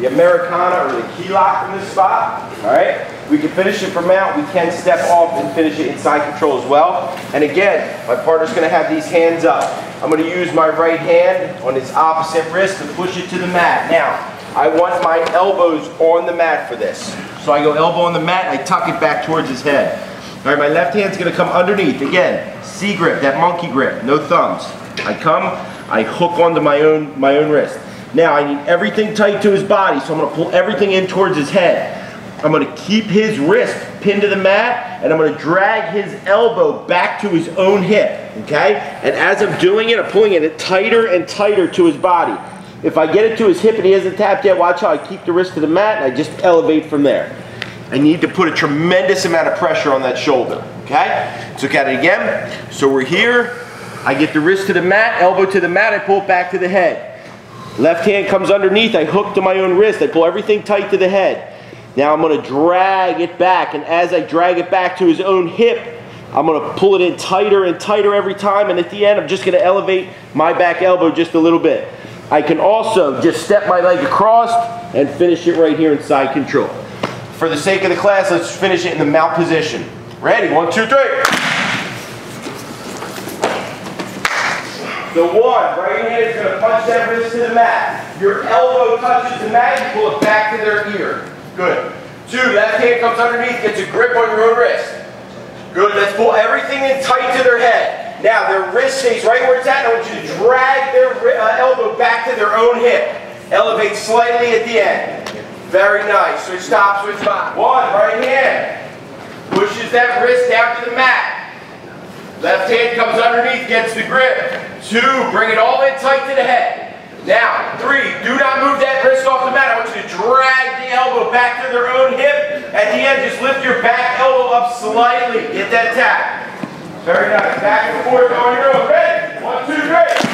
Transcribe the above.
the Americana or the key lock from this spot. All right. We can finish it from mount. We can step off and finish it inside control as well. And again, my partner's going to have these hands up. I'm going to use my right hand on his opposite wrist to push it to the mat. Now, I want my elbows on the mat for this. So I go elbow on the mat, I tuck it back towards his head. All right, my left hand's gonna come underneath. Again, C grip, that monkey grip, no thumbs. I come, I hook onto my own, my own wrist. Now I need everything tight to his body, so I'm gonna pull everything in towards his head. I'm gonna keep his wrist pinned to the mat, and I'm gonna drag his elbow back to his own hip, okay? And as I'm doing it, I'm pulling it tighter and tighter to his body. If I get it to his hip and he hasn't tapped yet, watch how I keep the wrist to the mat and I just elevate from there. I need to put a tremendous amount of pressure on that shoulder, okay? Let's look at it again. So we're here, I get the wrist to the mat, elbow to the mat, I pull it back to the head. Left hand comes underneath, I hook to my own wrist, I pull everything tight to the head. Now I'm gonna drag it back, and as I drag it back to his own hip, I'm gonna pull it in tighter and tighter every time, and at the end, I'm just gonna elevate my back elbow just a little bit. I can also just step my leg across and finish it right here in side control. For the sake of the class, let's finish it in the mount position. Ready? One, two, three. So one, right hand is going to punch that wrist to the mat. Your elbow touches the mat, you pull it back to their ear. Good. Two, left hand comes underneath, gets a grip on your own wrist. Good, let's pull everything in tight to their head. Now, their wrist stays right where it's at. I want you to drag their uh, elbow back to their own hip. Elevate slightly at the end. Very nice. Switch top, switch bottom. One, right hand. Pushes that wrist down to the mat. Left hand comes underneath, gets the grip. Two, bring it all in tight to the head. Now, three, do not move that wrist off the mat. I want you to drag the elbow back to their own hip. At the end, just lift your back elbow up slightly. Get that tap. Very nice. Back and forth on your own. Ready? One, two, three.